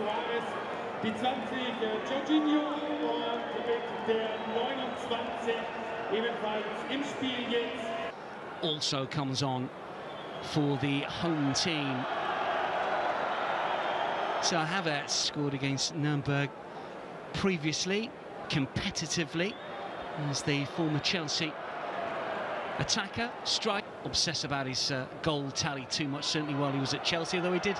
Suarez, die 20 äh, Jorginho und mit der 29 ebenfalls im Spiel jetzt. Also comes on for the home team. So Havertz scored against Nürnberg previously, competitively, as the former Chelsea attacker, strike, obsess about his uh, goal tally too much, certainly while he was at Chelsea, although he did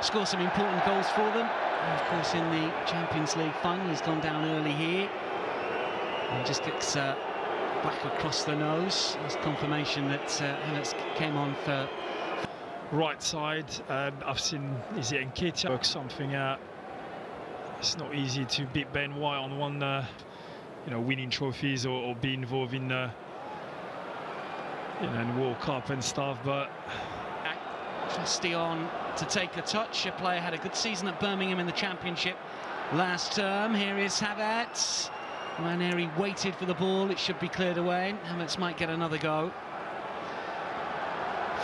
score some important goals for them. And of course, in the Champions League final, he's gone down early here. And just gets uh, back across the nose. It's confirmation that uh, came on for right side. Um, I've seen is it Nketiah work something out. It's not easy to beat Ben White on one, uh, you know, winning trophies or, or be involved in, uh, know, in World Cup and stuff. But Fastion to take a touch. A player had a good season at Birmingham in the Championship last term. Here is Havertz. Ranieri waited for the ball. It should be cleared away. Havertz might get another go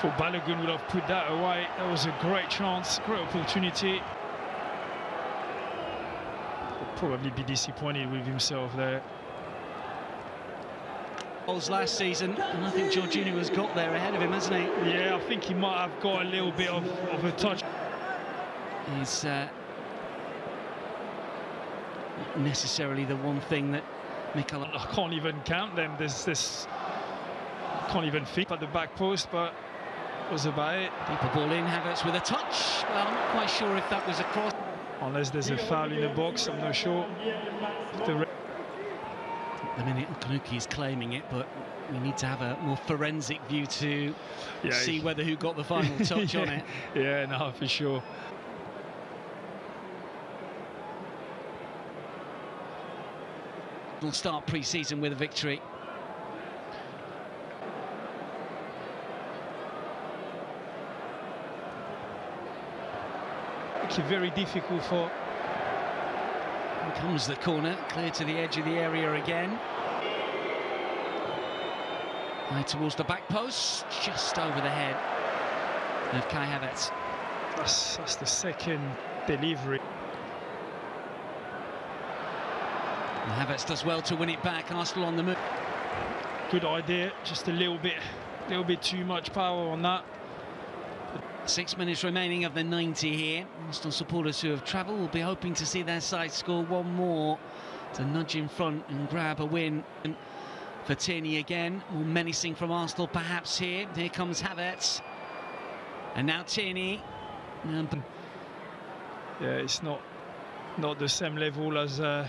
For Balogun would have put that away. That was a great chance, great opportunity. He'll probably be disappointed with himself there. Goals last season, and I think Jorginho has got there ahead of him, hasn't he? Yeah, I think he might have got a little bit of, of a touch. He's uh, not necessarily the one thing that Mikel... I can't even count them. There's this... Can't even fit at the back post, but was about it. Deeper ball in, Havertz with a touch. Well, I'm not quite sure if that was a cross. Unless there's a foul in the box, I'm not sure. The I mean, Kanuki is claiming it, but we need to have a more forensic view to yeah, see whether who got the final touch yeah, on it. Yeah, no, for sure. We'll start pre-season with a victory. Make it very difficult for. Here comes the corner, clear to the edge of the area again. High towards the back post, just over the head of Kai Havertz. That's, that's the second delivery. And Havertz does well to win it back. Arsenal on the move. Good idea, just a little bit, a little bit too much power on that. Six minutes remaining of the 90 here. Arsenal supporters who have travelled will be hoping to see their side score one more to nudge in front and grab a win. For Tierney again, more menacing from Arsenal perhaps here. Here comes Havertz. And now Tierney. Yeah, it's not not the same level as uh,